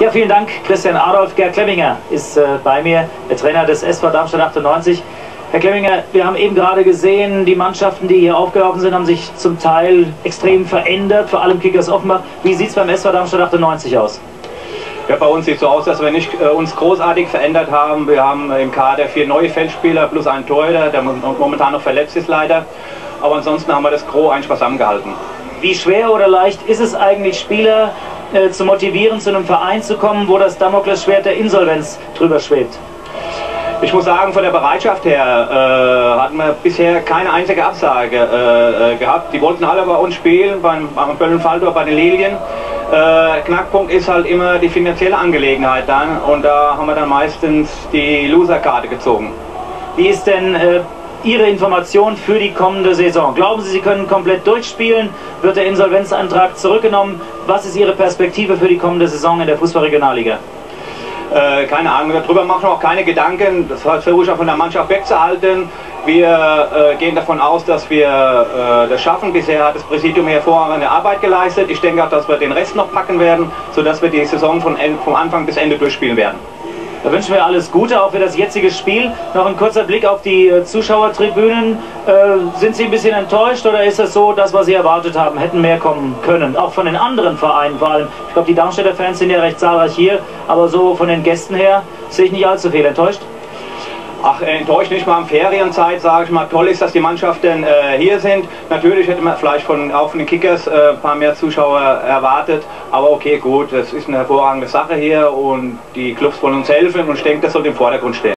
Ja, vielen Dank, Christian Adolf. Gerd Klemminger ist äh, bei mir, der Trainer des SV Darmstadt 98. Herr Klemminger, wir haben eben gerade gesehen, die Mannschaften, die hier aufgelaufen sind, haben sich zum Teil extrem verändert, vor allem Kickers Offenbach. Wie sieht es beim SV Darmstadt 98 aus? Ja, bei uns sieht es so aus, dass wir nicht äh, uns großartig verändert haben. Wir haben im Kader vier neue Feldspieler plus einen Torhüter, der momentan noch verletzt ist leider. Aber ansonsten haben wir das Gros eigentlich zusammengehalten. Wie schwer oder leicht ist es eigentlich, Spieler äh, zu motivieren, zu einem Verein zu kommen, wo das Damoklesschwert der Insolvenz drüber schwebt? Ich muss sagen, von der Bereitschaft her äh, hatten wir bisher keine einzige Absage äh, äh gehabt. Die wollten alle bei uns spielen, beim, beim Böllen-Faldor, bei den Lilien. Äh, Knackpunkt ist halt immer die finanzielle Angelegenheit dann und da haben wir dann meistens die Loser-Karte gezogen. Wie ist denn äh, Ihre Information für die kommende Saison? Glauben Sie, Sie können komplett durchspielen? Wird der Insolvenzantrag zurückgenommen? Was ist Ihre Perspektive für die kommende Saison in der Fußballregionalliga? Äh, keine Ahnung, darüber machen wir auch keine Gedanken. Das versuche ich auch von der Mannschaft wegzuhalten. Wir äh, gehen davon aus, dass wir äh, das schaffen. Bisher hat das Präsidium hervorragende Arbeit geleistet. Ich denke auch, dass wir den Rest noch packen werden, sodass wir die Saison von, vom Anfang bis Ende durchspielen werden. Da wünschen wir alles Gute auch für das jetzige Spiel. Noch ein kurzer Blick auf die äh, Zuschauertribünen. Äh, sind Sie ein bisschen enttäuscht oder ist es so, das, was Sie erwartet haben, hätten mehr kommen können? Auch von den anderen Vereinen vor allem. Ich glaube, die Darmstädter Fans sind ja recht zahlreich hier, aber so von den Gästen her sehe ich nicht allzu viel. Enttäuscht? Ach, enttäuscht nicht mal am Ferienzeit, sage ich mal. Toll ist, dass die Mannschaften äh, hier sind. Natürlich hätte man vielleicht von, auch von den Kickers äh, ein paar mehr Zuschauer erwartet. Aber okay, gut, das ist eine hervorragende Sache hier und die Clubs wollen uns helfen und ich denke, das soll im Vordergrund stehen.